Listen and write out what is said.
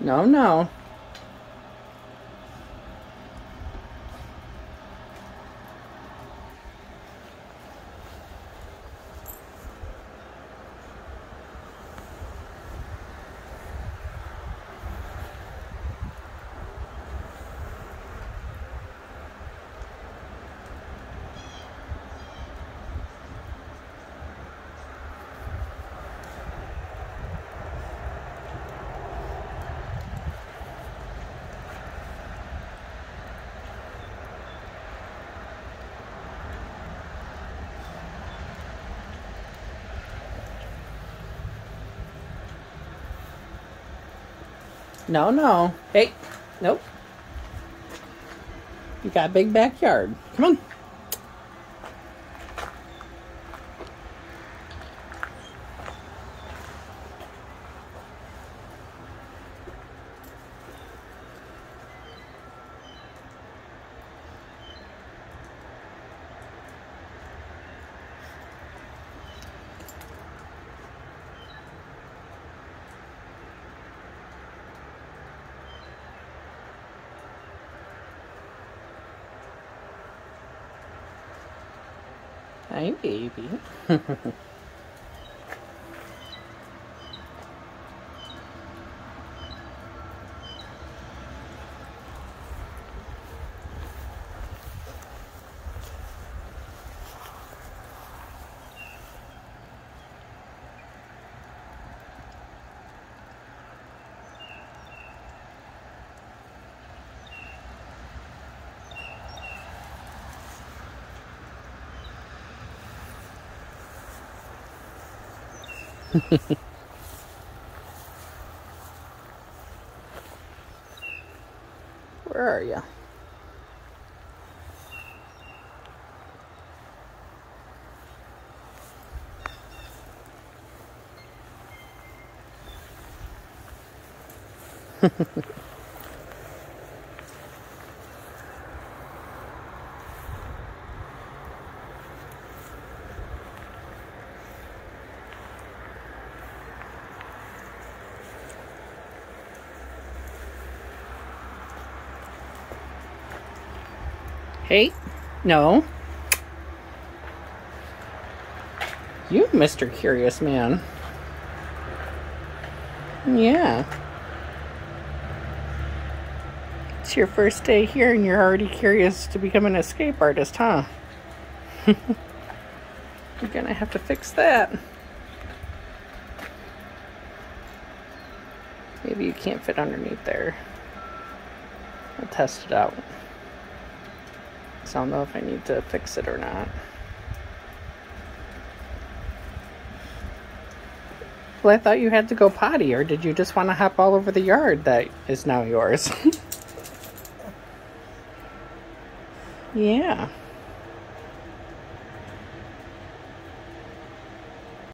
No, no. No, no. Hey, nope. You got a big backyard. Come on. Hi, baby. Where are you? Hey, no. You, Mr. Curious Man. Yeah. It's your first day here and you're already curious to become an escape artist, huh? you're gonna have to fix that. Maybe you can't fit underneath there. I'll test it out. So I don't know if I need to fix it or not. Well, I thought you had to go potty, or did you just want to hop all over the yard that is now yours? yeah.